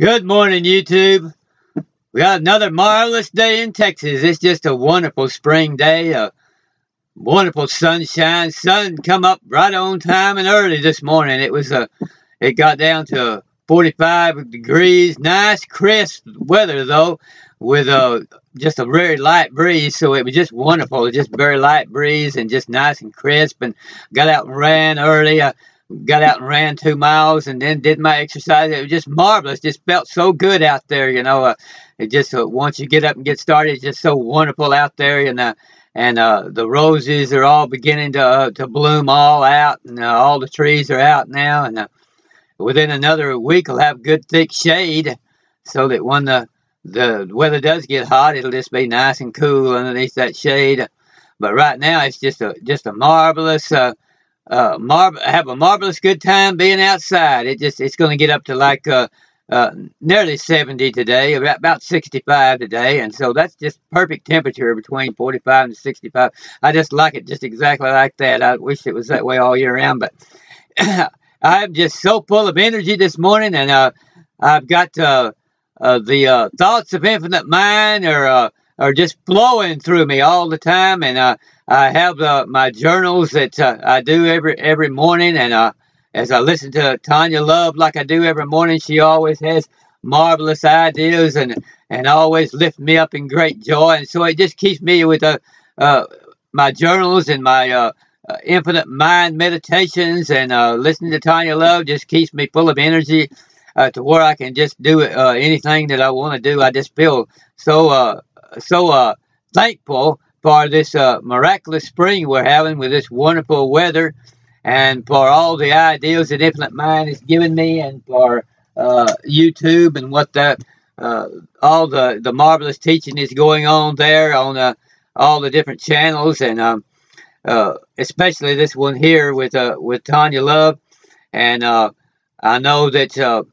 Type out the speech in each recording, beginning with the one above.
Good morning, YouTube. We got another marvelous day in Texas. It's just a wonderful spring day, a wonderful sunshine. Sun come up right on time and early this morning. It was a, it got down to 45 degrees. Nice, crisp weather though, with a just a very light breeze. So it was just wonderful. Just very light breeze and just nice and crisp. And got out and ran early. Uh, got out and ran two miles and then did my exercise. It was just marvelous. Just felt so good out there, you know. Uh, it just uh, once you get up and get started, it's just so wonderful out there, and uh, and uh, the roses are all beginning to uh, to bloom all out, and uh, all the trees are out now, and uh, within another week, we'll have good thick shade, so that when the the weather does get hot, it'll just be nice and cool underneath that shade. But right now, it's just a just a marvelous. Uh, uh, mar- have a marvelous good time being outside. It just it's going to get up to like uh, uh, nearly 70 today, about, about 65 today, and so that's just perfect temperature between 45 and 65. I just like it just exactly like that. I wish it was that way all year round, but I'm just so full of energy this morning, and uh, I've got uh, uh, the thoughts of infinite mind or are just flowing through me all the time, and uh, I have uh, my journals that uh, I do every every morning, and uh, as I listen to Tanya Love like I do every morning, she always has marvelous ideas and and always lift me up in great joy, and so it just keeps me with uh, uh, my journals and my uh, infinite mind meditations and listening to Tanya Love just keeps me full of energy uh, to where I can just do uh, anything that I want to do. I just feel so uh, so uh, thankful for this uh, miraculous spring we're having with this wonderful weather and for all the ideas that Infinite Mind has given me and for uh, YouTube and what that uh, all the, the marvelous teaching is going on there on uh, all the different channels and um, uh, especially this one here with uh, with Tanya Love. And uh, I know that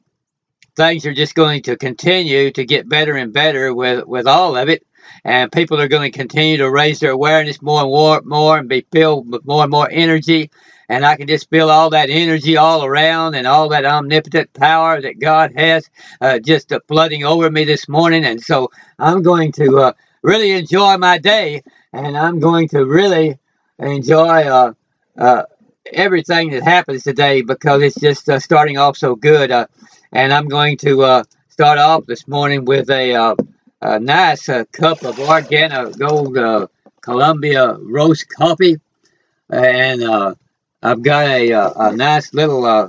things are just going to continue to get better and better with, with all of it and people are going to continue to raise their awareness more and more, more and be filled with more and more energy. And I can just feel all that energy all around and all that omnipotent power that God has uh, just uh, flooding over me this morning. And so I'm going to uh, really enjoy my day and I'm going to really enjoy uh, uh, everything that happens today because it's just uh, starting off so good. and I'm going to start off this morning with a a nice uh, cup of organic gold uh, Colombia roast coffee. And uh, I've got a, a, uh, a nice little uh,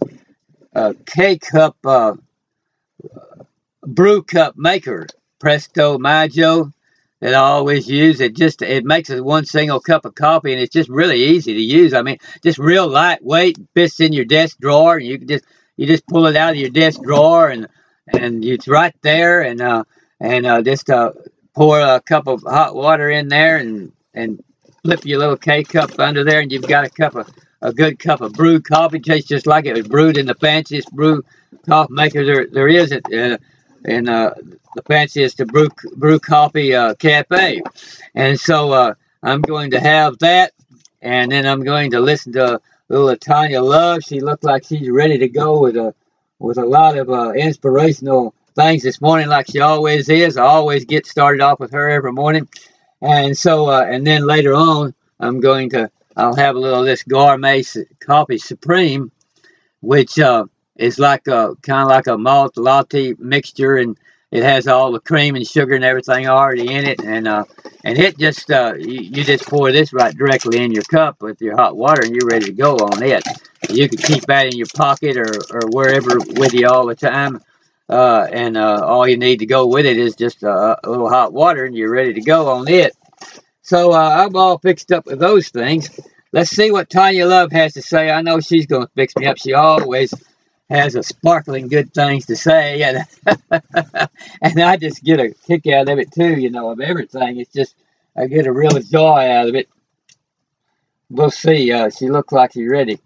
K-cup uh, brew cup maker, Presto MyJo, that I always use. It just it makes it one single cup of coffee, and it's just really easy to use. I mean, just real lightweight, fits in your desk drawer, and you can just you just pull it out of your desk drawer, and and it's right there, and uh, and uh, just uh, pour a cup of hot water in there and and flip your little K cup under there, and you've got a cup of a good cup of brewed coffee. Tastes just like it was brewed in the fanciest brew coffee maker there there is uh, in uh, the fanciest brew brew coffee uh, cafe. And so uh, I'm going to have that, and then I'm going to listen to little Tanya Love. She looked like she's ready to go with a with a lot of uh, inspirational things this morning like she always is. I always get started off with her every morning. And so, uh, and then later on, I'm going to, I'll have a little of this gourmet coffee supreme, which uh, is like a kind of like a malt latte mixture, and it has all the cream and sugar and everything already in it, and uh, and it just uh, you, you just pour this right directly in your cup with your hot water, and you're ready to go on it. You can keep that in your pocket or or wherever with you all the time uh, and uh, all you need to go with it is just uh, a little hot water and you're ready to go on it. So uh, I'm all fixed up with those things. Let's see what Tanya Love has to say. I know she's going to fix me up. She always has a sparkling good things to say, and and I just get a kick out of it too. You know, of everything. It's just I get a real joy out of it. We'll see. Uh, she looks like she's ready.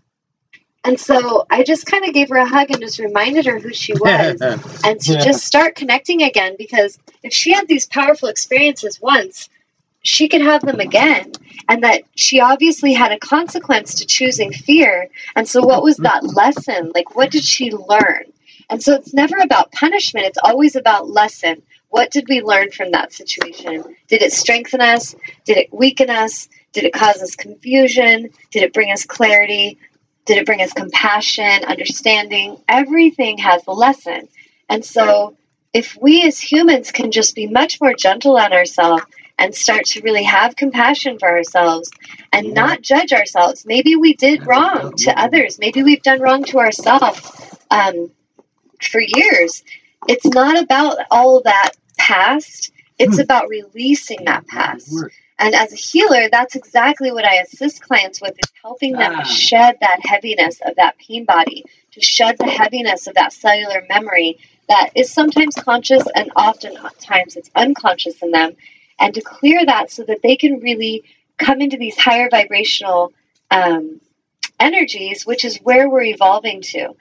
And so I just kind of gave her a hug and just reminded her who she was and to yeah. just start connecting again because if she had these powerful experiences once, she could have them again. And that she obviously had a consequence to choosing fear. And so, what was that lesson? Like, what did she learn? And so it's never about punishment, it's always about lesson. What did we learn from that situation? Did it strengthen us? Did it weaken us? Did it cause us confusion? Did it bring us clarity? Did it bring us compassion, understanding? Everything has a lesson. And so if we as humans can just be much more gentle on ourselves and start to really have compassion for ourselves and not judge ourselves, maybe we did wrong to others, maybe we've done wrong to ourselves um, for years. It's not about all that past, it's hmm. about releasing that past. And as a healer, that's exactly what I assist clients with is helping them ah. shed that heaviness of that pain body, to shed the heaviness of that cellular memory that is sometimes conscious and oftentimes it's unconscious in them, and to clear that so that they can really come into these higher vibrational um, energies, which is where we're evolving to.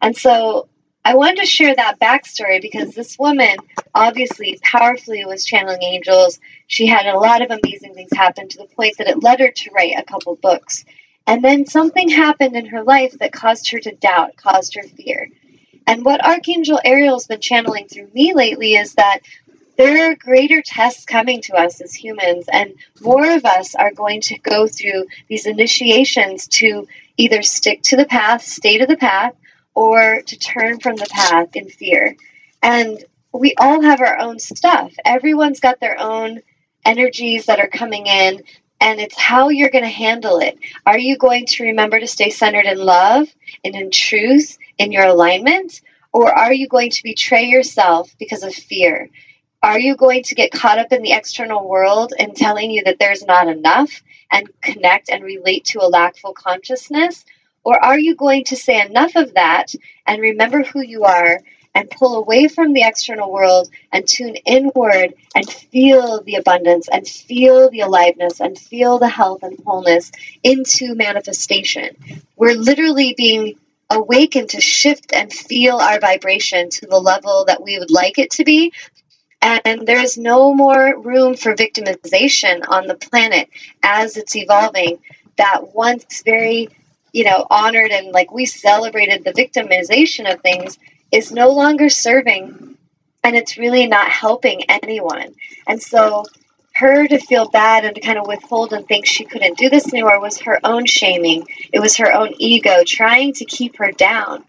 And so I wanted to share that backstory because this woman obviously powerfully was channeling angels. She had a lot of amazing things happen to the point that it led her to write a couple books. And then something happened in her life that caused her to doubt, caused her fear. And what Archangel Ariel's been channeling through me lately is that there are greater tests coming to us as humans, and more of us are going to go through these initiations to either stick to the path, stay to the path, or to turn from the path in fear. And we all have our own stuff. Everyone's got their own energies that are coming in, and it's how you're going to handle it. Are you going to remember to stay centered in love and in truth, in your alignment? Or are you going to betray yourself because of fear? Are you going to get caught up in the external world and telling you that there's not enough and connect and relate to a lackful consciousness? Or are you going to say enough of that and remember who you are and pull away from the external world and tune inward and feel the abundance and feel the aliveness and feel the health and wholeness into manifestation? We're literally being awakened to shift and feel our vibration to the level that we would like it to be and there's no more room for victimization on the planet as it's evolving. That once very, you know, honored and like we celebrated the victimization of things is no longer serving and it's really not helping anyone. And so her to feel bad and to kind of withhold and think she couldn't do this anymore was her own shaming. It was her own ego trying to keep her down.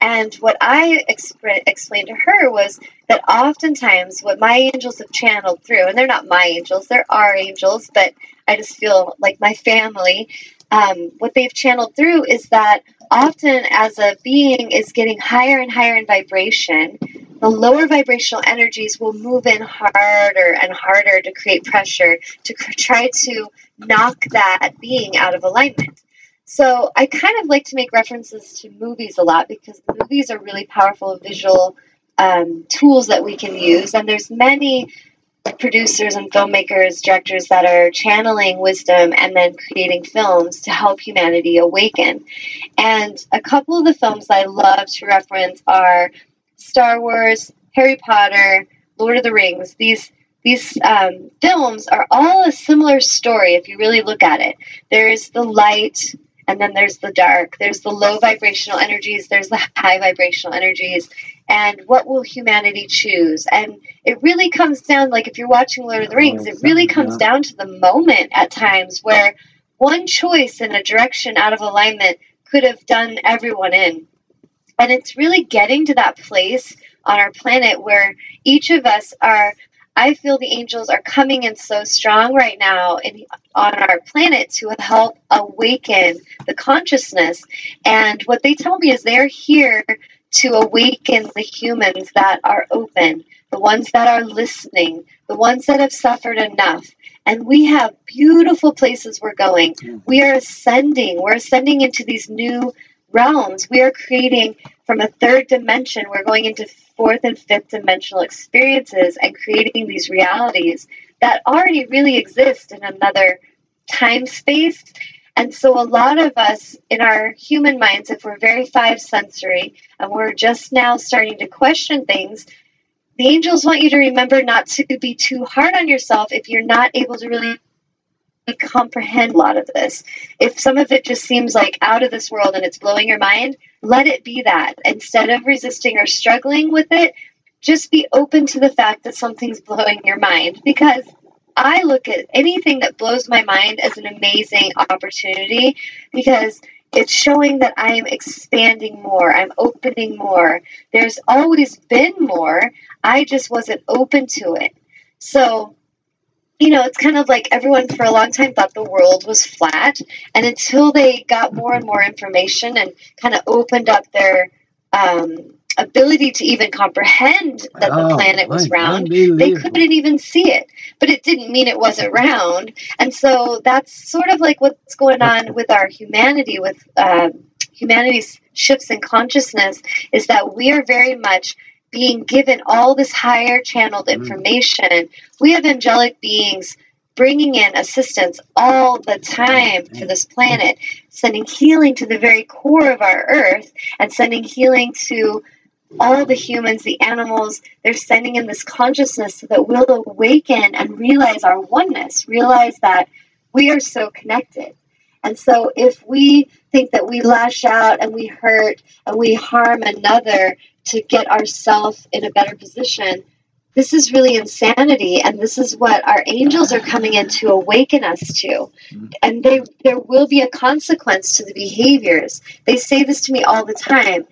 And what I exp- explained to her was that oftentimes what my angels have channeled through, and they're not my angels, they're our angels, but I just feel like my family, um, what they've channeled through is that often as a being is getting higher and higher in vibration, the lower vibrational energies will move in harder and harder to create pressure to try to knock that being out of alignment. So I kind of like to make references to movies a lot because movies are really powerful visual um, tools that we can use, and there's many producers and filmmakers, directors that are channeling wisdom and then creating films to help humanity awaken. And a couple of the films I love to reference are Star Wars, Harry Potter, Lord of the Rings. These these um, films are all a similar story if you really look at it. There's the light, and then there's the dark there's the low vibrational energies there's the high vibrational energies and what will humanity choose? And it really comes down like if you're watching lord of the rings it really comes down to the moment at times where one choice in a direction out of alignment could have done everyone in. And it's really getting to that place on our planet where each of us are I feel the angels are coming in so strong right now in, on our planet to help awaken the consciousness. And what they tell me is they're here to awaken the humans that are open, the ones that are listening, the ones that have suffered enough. And we have beautiful places we're going. We are ascending. We're ascending into these new realms. We are creating from a third dimension, we're going into fourth and fifth dimensional experiences and creating these realities that already really exist in another time space. And so, a lot of us in our human minds, if we're very five sensory and we're just now starting to question things, the angels want you to remember not to be too hard on yourself if you're not able to really comprehend a lot of this. If some of it just seems like out of this world and it's blowing your mind, let it be that. Instead of resisting or struggling with it, just be open to the fact that something's blowing your mind because I look at anything that blows my mind as an amazing opportunity because it's showing that I am expanding more, I'm opening more. There's always been more, I just wasn't open to it. So, you know, it's kind of like everyone for a long time thought the world was flat. And until they got more and more information and kind of opened up their um, ability to even comprehend that the oh, planet was round, they couldn't even see it. But it didn't mean it wasn't round. And so that's sort of like what's going on with our humanity, with uh, humanity's shifts in consciousness, is that we are very much being given all this higher channeled mm. information. We have angelic beings bringing in assistance all the time to this planet, sending healing to the very core of our earth, and sending healing to all the humans, the animals, they're sending in this consciousness so that we'll awaken and realize our oneness, realize that we are so connected. And so if we think that we lash out and we hurt and we harm another to get ourselves in a better position, this is really insanity. And this is what our angels are coming in to awaken us to. And they there will be a consequence to the behaviors. They say this to me all the time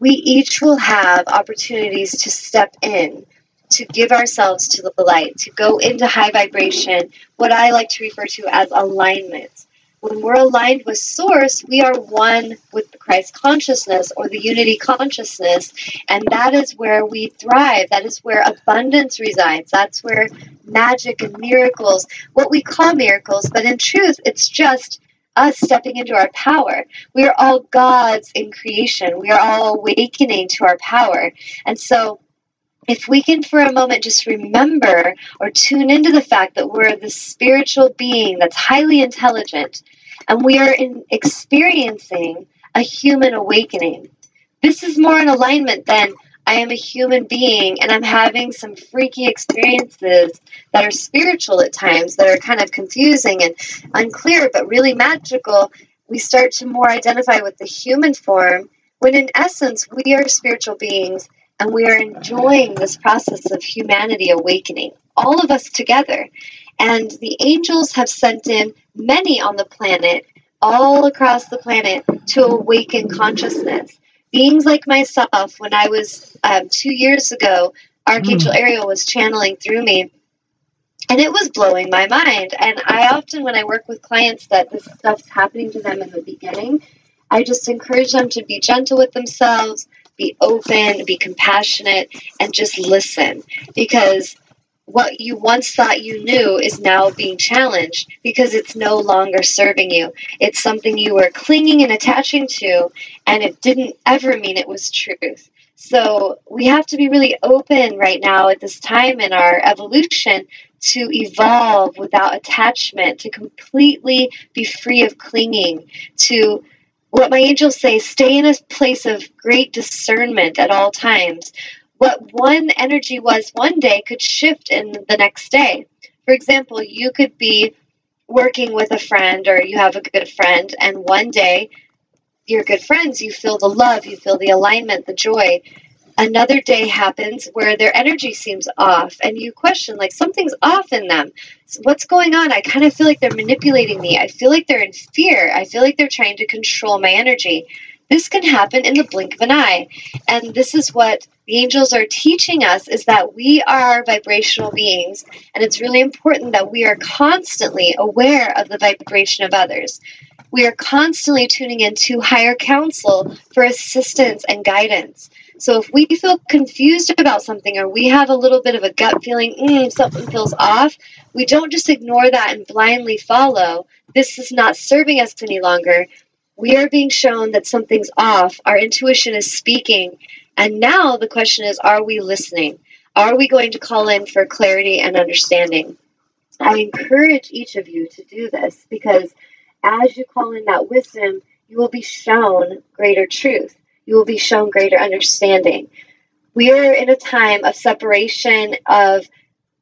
we each will have opportunities to step in, to give ourselves to the light, to go into high vibration, what I like to refer to as alignment. When we're aligned with Source, we are one with the Christ consciousness or the unity consciousness, and that is where we thrive. That is where abundance resides. That's where magic and miracles, what we call miracles, but in truth, it's just us stepping into our power. We are all gods in creation. We are all awakening to our power. And so, if we can for a moment just remember or tune into the fact that we're the spiritual being that's highly intelligent and we are in experiencing a human awakening, this is more in alignment than I am a human being and I'm having some freaky experiences that are spiritual at times, that are kind of confusing and unclear, but really magical. We start to more identify with the human form when, in essence, we are spiritual beings and we are enjoying this process of humanity awakening, all of us together. And the angels have sent in many on the planet, all across the planet, to awaken consciousness beings like myself, when I was um, two years ago, Archangel mm. Ariel was channeling through me. And it was blowing my mind. And I often, when I work with clients that this stuff's happening to them in the beginning, I just encourage them to be gentle with themselves, be open, be compassionate, and just listen. Because what you once thought you knew is now being challenged because it's no longer serving you. It's something you were clinging and attaching to, and it didn't ever mean it was truth. So we have to be really open right now at this time in our evolution to evolve without attachment, to completely be free of clinging, to what my angels say, stay in a place of great discernment at all times what one energy was one day could shift in the next day. For example, you could be working with a friend or you have a good friend, and one day you're good friends, you feel the love, you feel the alignment, the joy. Another day happens where their energy seems off, and you question, like, something's off in them. What's going on? I kind of feel like they're manipulating me. I feel like they're in fear. I feel like they're trying to control my energy. This can happen in the blink of an eye. And this is what angels are teaching us is that we are vibrational beings and it's really important that we are constantly aware of the vibration of others. We are constantly tuning into higher counsel for assistance and guidance. So if we feel confused about something or we have a little bit of a gut feeling, mm, something feels off, we don't just ignore that and blindly follow. This is not serving us any longer we are being shown that something's off. Our intuition is speaking. And now the question is are we listening? Are we going to call in for clarity and understanding? I encourage each of you to do this because as you call in that wisdom, you will be shown greater truth. You will be shown greater understanding. We are in a time of separation of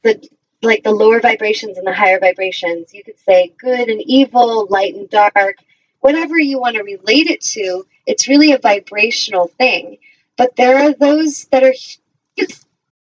the like the lower vibrations and the higher vibrations. You could say good and evil, light and dark, whatever you want to relate it to. It's really a vibrational thing. But there are those that are